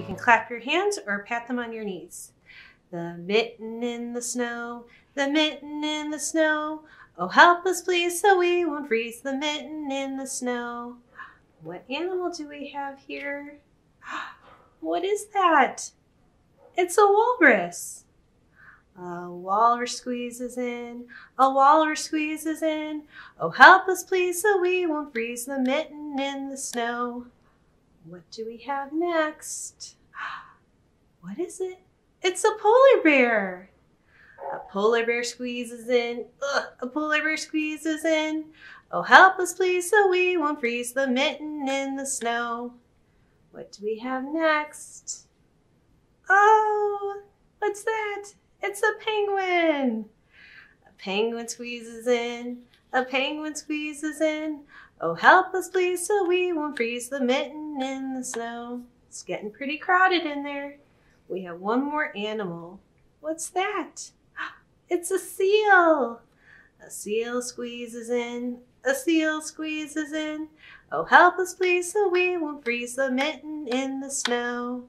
You can clap your hands or pat them on your knees. The mitten in the snow, the mitten in the snow. Oh, help us please so we won't freeze the mitten in the snow. What animal do we have here? What is that? It's a walrus. A walrus squeezes in, a walrus squeezes in. Oh, help us please so we won't freeze the mitten in the snow. What do we have next? What is it? It's a polar bear. A polar bear squeezes in, Ugh, a polar bear squeezes in. Oh, help us please so we won't freeze the mitten in the snow. What do we have next? Oh, what's that? It's a penguin. A penguin squeezes in, a penguin squeezes in. Oh, help us please so we won't freeze the mitten in the snow. It's getting pretty crowded in there. We have one more animal. What's that? It's a seal. A seal squeezes in, a seal squeezes in. Oh, help us please so we won't freeze the mitten in the snow.